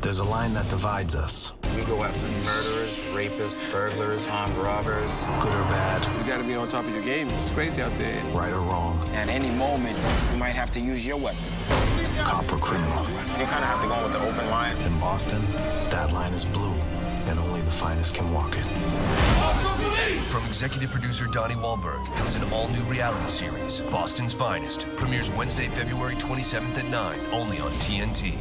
There's a line that divides us, We go after murderers, rapists, burglars, armed robbers. good or bad, You gotta be on top of your game. It's crazy out there. right or wrong, At any moment, you might have to use your weapon. cop or criminal. You kind of have to go with the open line. In Boston, that line is blue, and only the finest can walk it. From executive producer Donnie Wahlberg comes an all-new reality series, Boston's Finest. Premieres Wednesday, February 27th at 9, only on TNT.